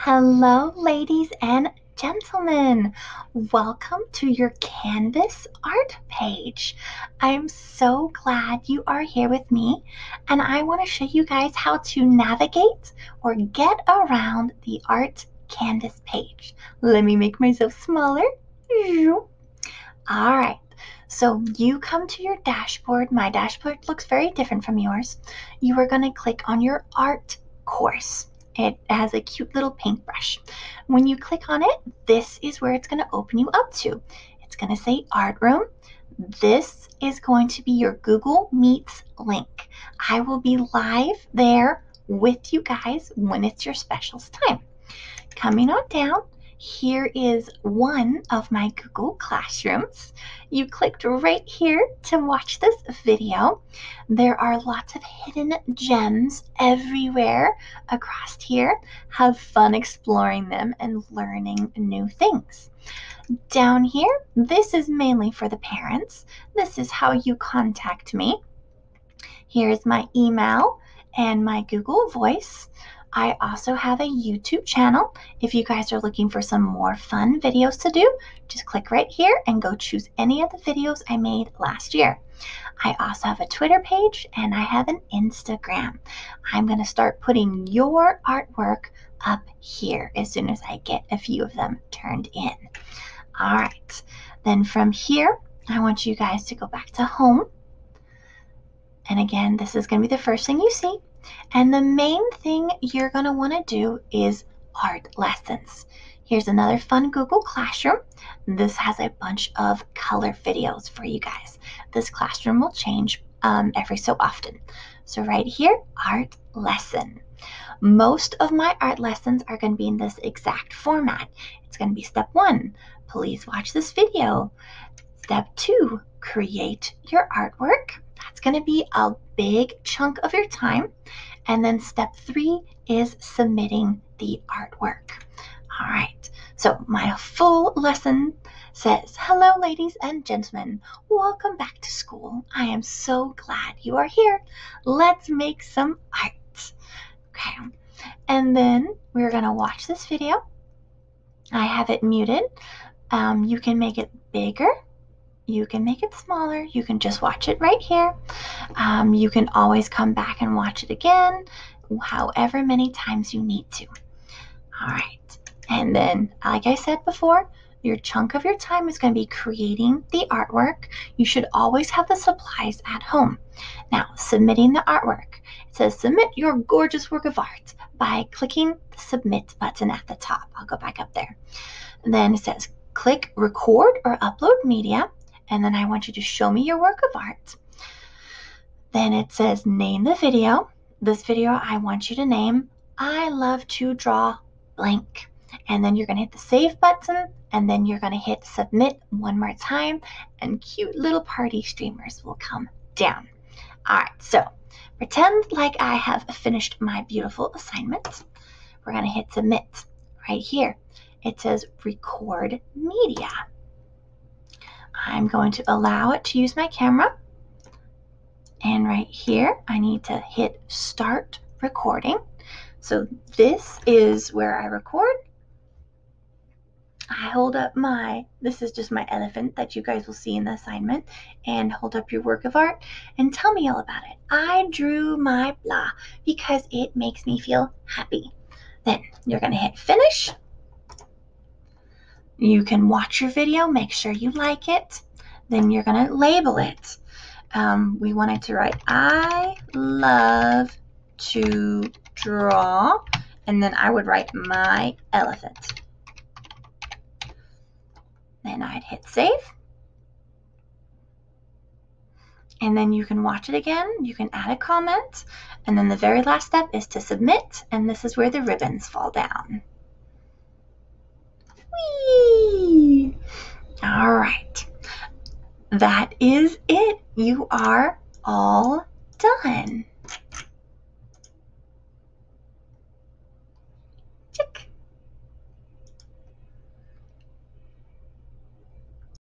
Hello, ladies and gentlemen. Welcome to your Canvas art page. I'm so glad you are here with me, and I want to show you guys how to navigate or get around the art Canvas page. Let me make myself smaller. All right. So you come to your dashboard. My dashboard looks very different from yours. You are going to click on your art course. It has a cute little paintbrush. When you click on it, this is where it's going to open you up to. It's going to say Art Room. This is going to be your Google Meets link. I will be live there with you guys when it's your specials time. Coming on down, here is one of my Google Classrooms. You clicked right here to watch this video. There are lots of hidden gems everywhere across here. Have fun exploring them and learning new things. Down here, this is mainly for the parents. This is how you contact me. Here's my email and my Google Voice. I also have a YouTube channel. If you guys are looking for some more fun videos to do, just click right here and go choose any of the videos I made last year. I also have a Twitter page and I have an Instagram. I'm going to start putting your artwork up here as soon as I get a few of them turned in. All right, then from here, I want you guys to go back to home. And again, this is going to be the first thing you see. And the main thing you're going to want to do is art lessons. Here's another fun Google Classroom. This has a bunch of color videos for you guys. This classroom will change um, every so often. So right here, art lesson. Most of my art lessons are going to be in this exact format. It's going to be step one, please watch this video. Step two, create your artwork. That's going to be a big chunk of your time. And then step three is submitting the artwork. All right, so my full lesson says, Hello, ladies and gentlemen. Welcome back to school. I am so glad you are here. Let's make some art. Okay, and then we're going to watch this video. I have it muted. Um, you can make it bigger you can make it smaller. You can just watch it right here. Um, you can always come back and watch it again, however many times you need to. All right. And then, like I said before, your chunk of your time is going to be creating the artwork. You should always have the supplies at home. Now, submitting the artwork. It says submit your gorgeous work of art by clicking the submit button at the top. I'll go back up there. And then it says click record or upload media and then I want you to show me your work of art. Then it says name the video. This video I want you to name I love to draw blank. And then you're going to hit the save button and then you're going to hit submit one more time and cute little party streamers will come down. All right, so pretend like I have finished my beautiful assignment. We're going to hit submit right here. It says record media. I'm going to allow it to use my camera. And right here, I need to hit start recording. So this is where I record. I hold up my, this is just my elephant that you guys will see in the assignment, and hold up your work of art and tell me all about it. I drew my blah because it makes me feel happy. Then you're going to hit finish. You can watch your video, make sure you like it. Then you're going to label it. Um, we wanted to write, I love to draw. And then I would write my elephant. Then I'd hit save. And then you can watch it again. You can add a comment. And then the very last step is to submit. And this is where the ribbons fall down. Whee! All right. That is it. You are all done.